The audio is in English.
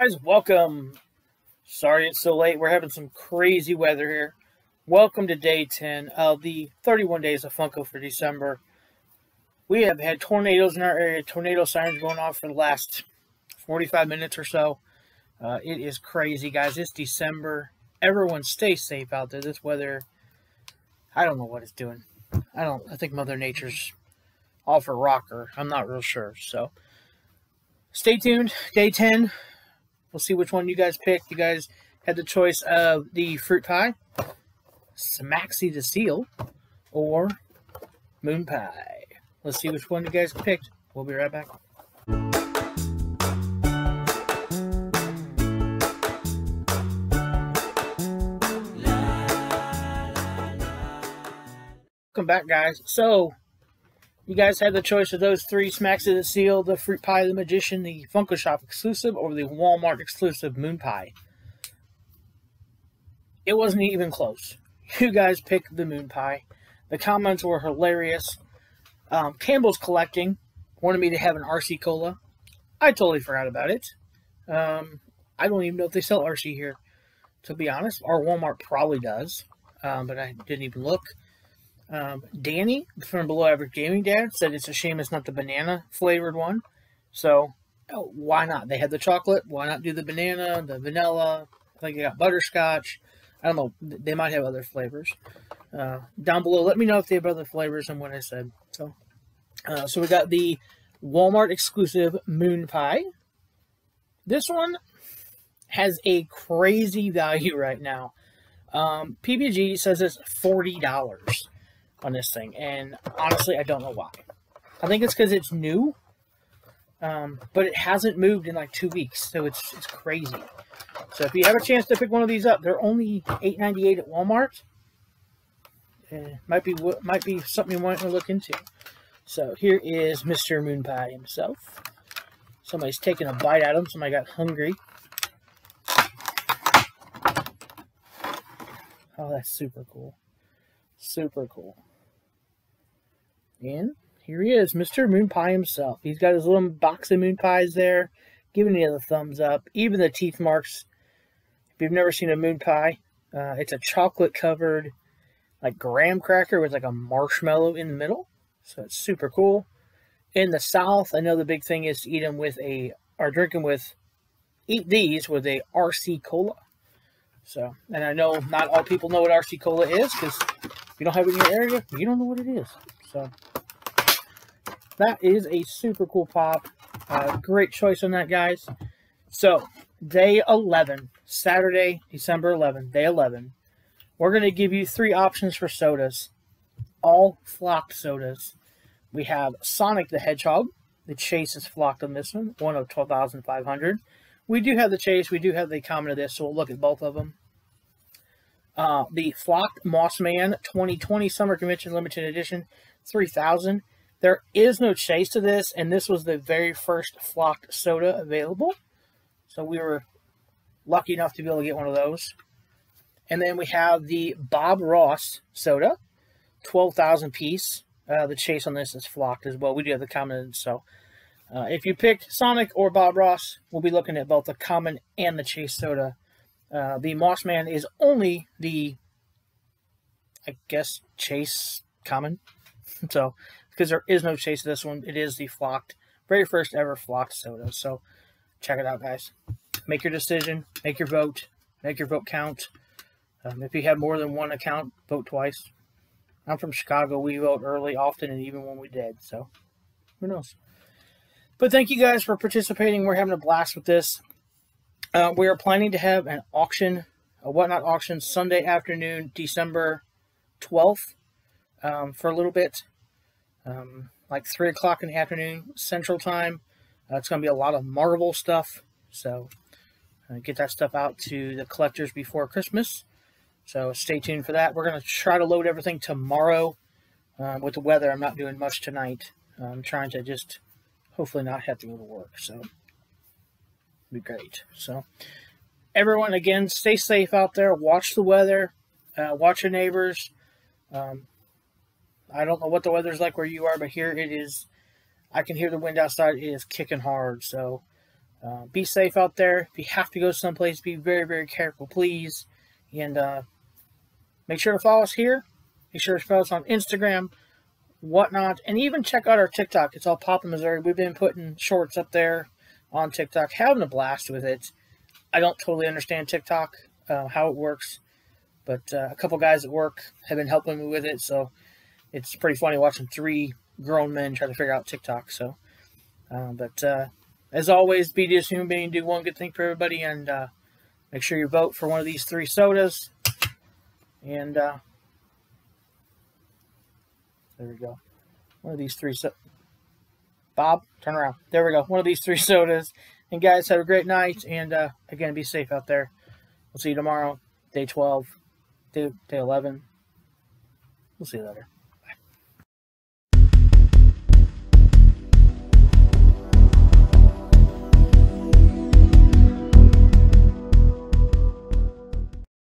Guys, welcome. Sorry it's so late. We're having some crazy weather here. Welcome to day 10 of the 31 days of Funko for December. We have had tornadoes in our area, tornado sirens going off for the last 45 minutes or so. Uh, it is crazy, guys. It's December. Everyone stay safe out there. This weather, I don't know what it's doing. I don't, I think Mother Nature's off a rocker. I'm not real sure. So stay tuned. Day 10. We'll see which one you guys picked. You guys had the choice of the fruit pie, Smaxey the Seal, or Moon Pie. Let's see which one you guys picked. We'll be right back. Welcome back, guys. So, you guys had the choice of those three Smacks of the Seal, the Fruit Pie, the Magician, the Funko Shop exclusive, or the Walmart exclusive Moon Pie. It wasn't even close. You guys picked the Moon Pie. The comments were hilarious. Um, Campbell's Collecting wanted me to have an RC Cola. I totally forgot about it. Um, I don't even know if they sell RC here, to be honest. Our Walmart probably does, um, but I didn't even look. Um, Danny from Below Average Gaming Dad said it's a shame it's not the banana flavored one. So oh, why not? They had the chocolate. Why not do the banana, the vanilla? I think they got butterscotch. I don't know. They might have other flavors. Uh, down below, let me know if they have other flavors and what I said. So, uh, so we got the Walmart exclusive Moon Pie. This one has a crazy value right now. Um, PPG says it's forty dollars on this thing, and honestly, I don't know why. I think it's because it's new, um, but it hasn't moved in like two weeks, so it's it's crazy. So if you have a chance to pick one of these up, they're only eight ninety eight at Walmart. Might be might be something you want to look into. So here is Mr. Moon Pie himself. Somebody's taking a bite at him. Somebody got hungry. Oh, that's super cool. Super cool. And here he is, Mr. Moon Pie himself. He's got his little box of moon pies there, giving you the thumbs up. Even the teeth marks. If you've never seen a moon pie, uh, it's a chocolate covered, like graham cracker with like a marshmallow in the middle. So it's super cool. In the South, I know the big thing is to eat them with a, or drink them with, eat these with a RC Cola. So, and I know not all people know what RC Cola is because you don't have it in your area, you don't know what it is. So, that is a super cool pop. Uh, great choice on that, guys. So, day 11, Saturday, December 11, day 11, we're going to give you three options for sodas, all flocked sodas. We have Sonic the Hedgehog. The chase is flocked on this one, one of 12,500. We do have the chase. We do have the common of this, so we'll look at both of them. Uh, the Flocked Mothman 2020 Summer Convention Limited Edition 3000. There is no chase to this, and this was the very first flocked soda available. So we were lucky enough to be able to get one of those. And then we have the Bob Ross soda, 12,000 piece. Uh, the chase on this is flocked as well. We do have the common, so uh, if you pick Sonic or Bob Ross, we'll be looking at both the common and the chase soda. Uh, the Mothman is only the, I guess, chase common. so because there is no chase to this one. It is the flocked, very first ever flocked soda. So check it out, guys. Make your decision. Make your vote. Make your vote count. Um, if you have more than one account, vote twice. I'm from Chicago. We vote early, often, and even when we did. So who knows? But thank you guys for participating. We're having a blast with this. Uh, we are planning to have an auction, a whatnot auction, Sunday afternoon, December 12th, um, for a little bit um, like 3 o'clock in the afternoon Central Time. Uh, it's going to be a lot of Marvel stuff, so uh, get that stuff out to the collectors before Christmas. So stay tuned for that. We're going to try to load everything tomorrow. Uh, with the weather, I'm not doing much tonight. I'm trying to just hopefully not have to go to work, so be great. So everyone, again, stay safe out there. Watch the weather. Uh, watch your neighbors. Um, I don't know what the weather's like where you are, but here it is. I can hear the wind outside. It is kicking hard. So Uh, be safe out there. If you have to go someplace, be very, very careful, please. And uh, make sure to follow us here. Make sure to follow us on Instagram, whatnot, and even check out our TikTok. It's all Poppin Missouri. We've been putting shorts up there on TikTok, having a blast with it. I don't totally understand TikTok, uh, how it works, but uh, a couple guys at work have been helping me with it, so it's pretty funny watching three grown men try to figure out TikTok. So, uh, but uh, as always, be just human being, do one good thing for everybody, and uh, make sure you vote for one of these three sodas. And uh, there we go. One of these three so Bob, turn around. There we go. One of these three sodas. And guys, have a great night. And uh, again, be safe out there. We'll see you tomorrow. Day 12, day, day 11. We'll see you later.